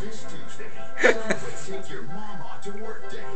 This Tuesday, take your mama to work day.